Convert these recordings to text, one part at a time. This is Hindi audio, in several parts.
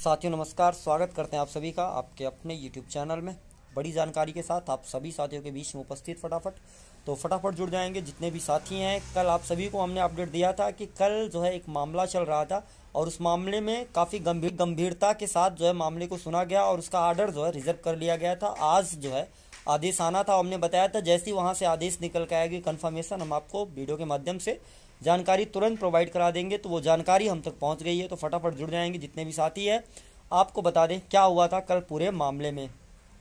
साथियों, नमस्कार। स्वागत करते हैं आप सभी का आपके अपने यूट्यूब चैनल में। बड़ी जानकारी के साथ आप सभी साथियों के बीच में उपस्थित फटाफट। तो फटाफट जुड़ जाएँगे जितने भी साथी हैं। कल आप सभी को हमने अपडेट दिया था कि कल जो है एक मामला चल रहा था और उस मामले में काफ़ी गंभीर गंभीरता के साथ जो है मामले को सुना गया और उसका आर्डर जो है रिज़र्व कर लिया गया था। आज जो है आदेश आना था, हमने बताया था, जैसे ही वहाँ से आदेश निकल के आएगी कन्फर्मेशन हम आपको वीडियो के माध्यम से जानकारी तुरंत प्रोवाइड करा देंगे तो वो जानकारी हम तक पहुँच गई है तो फटाफट जुड़ जाएँगे, जितने भी साथी है, आपको बता दें क्या हुआ था कल पूरे मामले में।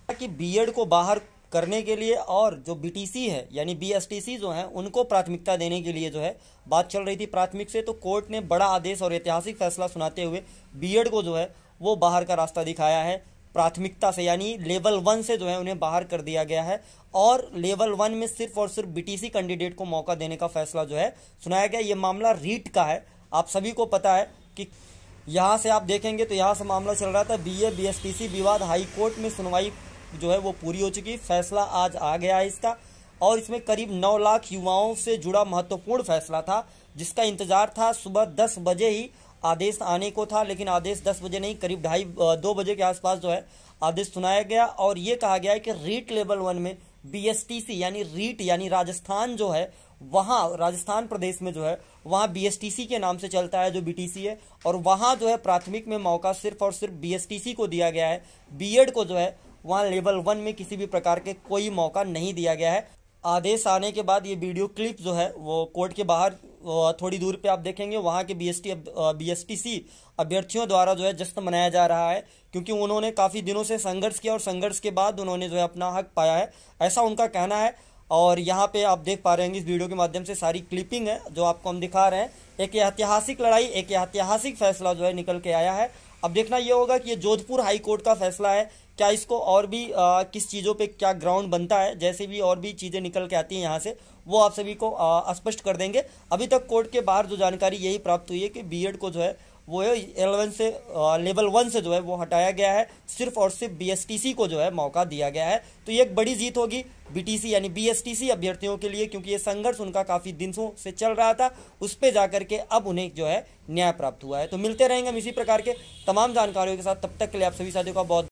कि बीएड को बाहर करने के लिए और जो बीटीसी है, यानी बीएसटीसी जो है, उनको प्राथमिकता देने के लिए जो है बात चल रही थी प्राथमिक से तो कोर्ट ने बड़ा आदेश और ऐतिहासिक फैसला सुनाते हुए बीएड को जो है, वो बाहर का रास्ता दिखाया है। प्राथमिकता से, यानी लेवल वन से जो है उन्हें बाहर कर दिया गया है। और लेवल वन में सिर्फ़ और सिर्फ़ बीटीसी कैंडिडेट को मौका देने का फैसला जो है सुनाया गया। ये मामला रीट का है। आप सभी को पता है कि यहाँ से आप देखेंगे तो यहाँ से मामला चल रहा था। B A B S T C विवाद हाई कोर्ट में सुनवाई जो है वो पूरी हो चुकी। फैसला आज आ गया है इसका। और इसमें करीब नौ लाख युवाओं से जुड़ा महत्वपूर्ण फैसला था, जिसका इंतज़ार था सुबह दस बजे ही। आदेश आने को था, लेकिन आदेश दस बजे नहीं, करीब ढाई दो बजे के आसपास जो है, आदेश सुनाया गया और ये कहा गया है कि रीट लेवल वन में बीएसटीसी यानी रीट, यानी राजस्थान जो है, वहाँ, राजस्थान प्रदेश में जो है, वहाँ बीएसटीसी के नाम से चलता है, जो बीटीसी है, और वहाँ जो है प्राथमिक में मौका सिर्फ़ और सिर्फ़ बीएसटीसी को दिया गया है। बीएड को जो है, वहाँ लेवल वन में किसी भी प्रकार के कोई मौका नहीं दिया गया है। आदेश आने के बाद ये वीडियो क्लिप जो है, वो कोर्ट के बाहर थोड़ी दूर पे आप देखेंगे, वहाँ के बीएसटी बीएसटीसी अभ्यर्थियों द्वारा जो है जश्न मनाया जा रहा है, क्योंकि उन्होंने काफ़ी दिनों से संघर्ष किया और संघर्ष के बाद उन्होंने जो है अपना हक पाया है। ऐसा उनका कहना है। और यहाँ पे आप देख पा रहे हैं इस वीडियो के माध्यम से सारी क्लिपिंग है जो आपको हम दिखा रहे हैं। एक ऐतिहासिक लड़ाई एक ऐतिहासिक फैसला जो है निकल के आया है। अब देखना यह होगा कि ये जोधपुर हाई कोर्ट का फैसला है। क्या इसको और भी आ, किस चीज़ों पे क्या ग्राउंड बनता है जैसे भी और भी चीज़ें निकल के आती हैं यहाँ से वो आप सभी को स्पष्ट कर देंगे। अभी तक कोर्ट के बाहर जो जानकारी यही प्राप्त हुई है कि बीएड को जो है वो एलेवन से लेवल वन से जो है, वो हटाया गया है। सिर्फ़ और सिर्फ़ बीएसटीसी को जो है, मौका दिया गया है। तो ये एक बड़ी जीत होगी बीटीसी यानी बीएसटीसी अभ्यर्थियों के लिए, क्योंकि ये संघर्ष उनका काफ़ी दिनों से चल रहा था। उस पर जाकर के अब उन्हें जो है, न्याय प्राप्त हुआ है। तो मिलते रहेंगे हम इसी प्रकार के तमाम जानकारियों के साथ। तब तक के लिए आप सभी साथियों का बहुत